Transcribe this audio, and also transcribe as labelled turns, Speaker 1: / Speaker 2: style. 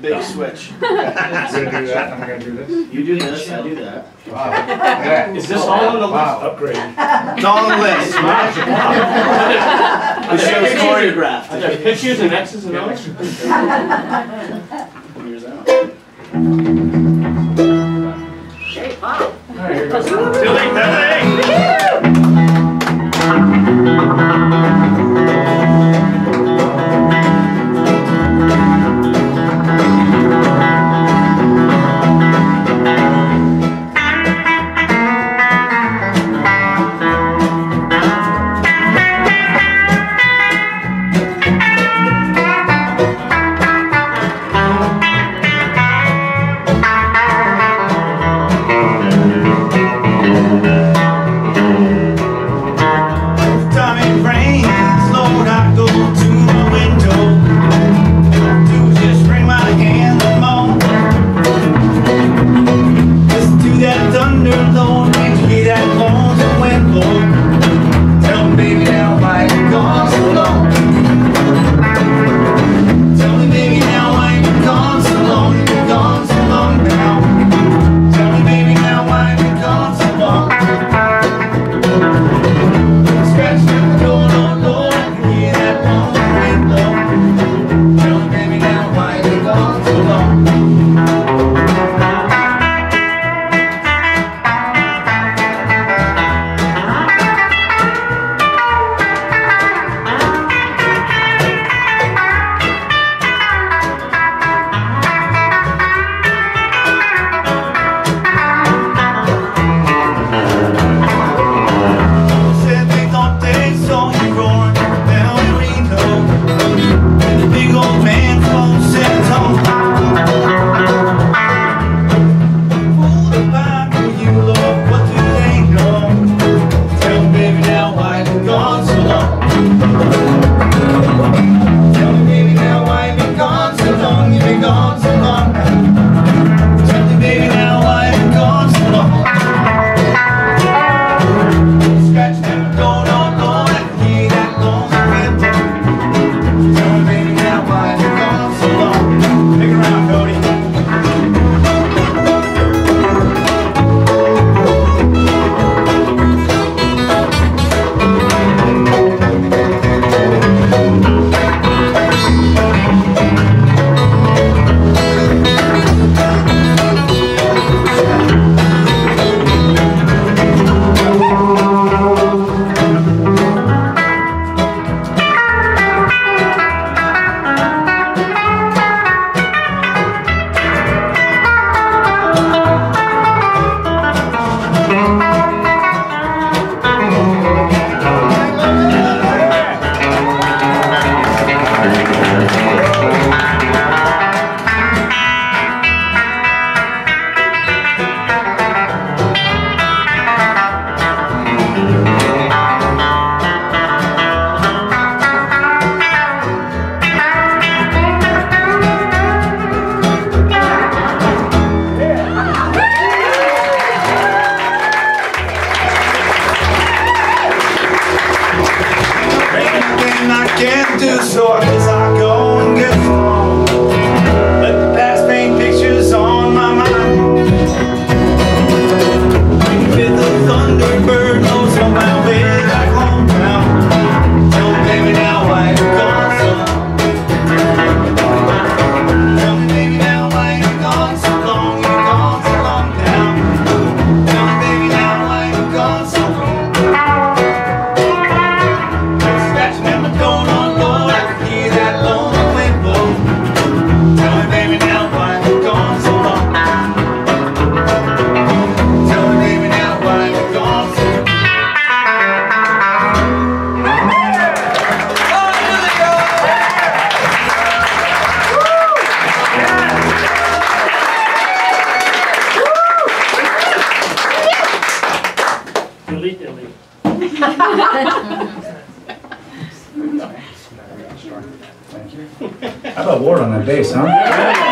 Speaker 1: big no. switch.
Speaker 2: I'm going to do that. I'm going to do this.
Speaker 1: You do this. I do that.
Speaker 2: Wow. Yeah.
Speaker 3: Is this all on the list?
Speaker 2: Wow.
Speaker 3: Upgrade.
Speaker 1: It's all on the list. Magic. Wow. the show's choreographed.
Speaker 3: Are there pictures and X's and O's?
Speaker 1: Here's out.
Speaker 4: Great.
Speaker 1: up. All right, here. Delete that. God's Can't do so I I go
Speaker 2: war on that bass, huh?